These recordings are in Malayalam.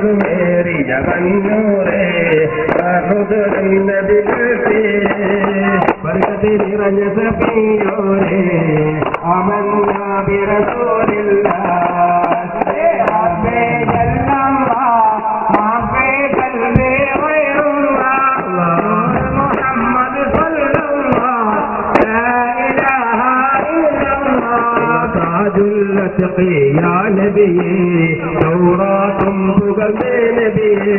മധുമേറിയ കണ്ണൂരേ ഹൃദയത്തിലേ വർഗത്തിൽ നിറഞ്ഞ സപിയോരേ അമന്ന താജുല്ല തഖിയാ നബിയേ തൗറാത്തും പുകമേ നബിയേ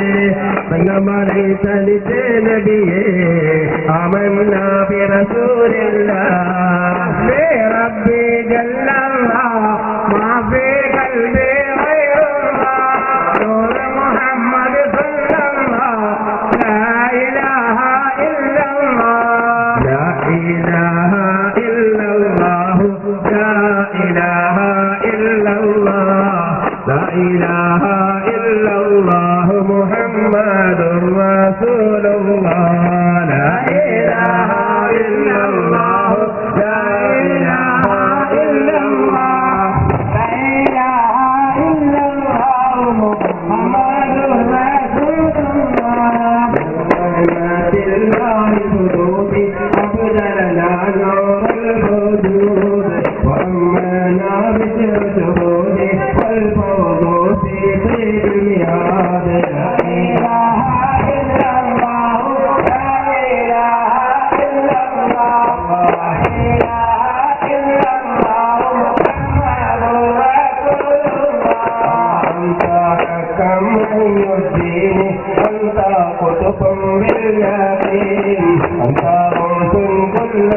തങ്ങമറൈ തനിജേ നബിയേ ആമന്ന ബിറസൂലില്ല മേ റബ്ബി ജല്ലല്ലാ محمد رسول الله. لا إله إلا الله. الدين أنت قطب باليقين أنت غوث كل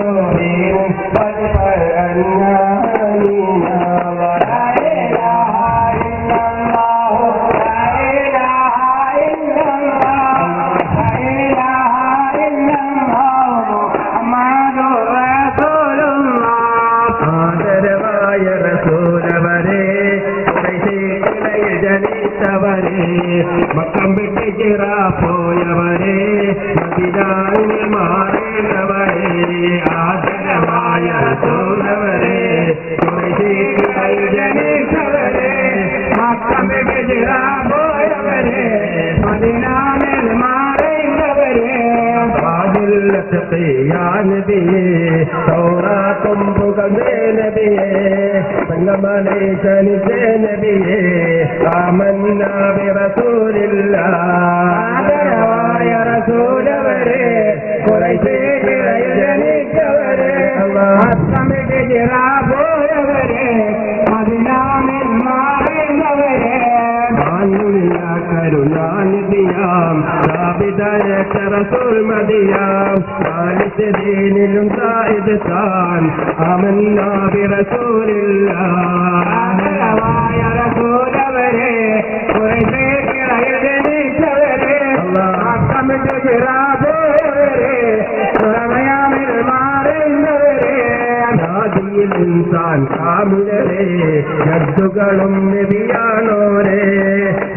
जड़ा पोयवरे बारेंदवरे बादल बिजड़ा यान ते तो പുകമേ നബിയേ സംഗമനെ ശനിച്ചേ നബിയേ ആമന്ന ബിറസൂലില്ല ആദരവായ റസൂലവരെ കുറേശ്ശേ ജനിച്ചവരെ അള്ളാഹ് മാന്യ കരുണാനിധിയാം സ്ഥാപിതയച്ച റസൂൽ മതിയാം. ദീനിലും സായിദ് താൻ അമന്നാ ബിറസൂലില്ല ആദരവായ റസൂലവരെ ജനിച്ചവരെ പുറമയാമിൽ മാറുന്നവരെ ആദിയിൽ ഇൻസാൻ കാമിലരെ. ജഡ്ഡുകളും നബിയാണോരെ.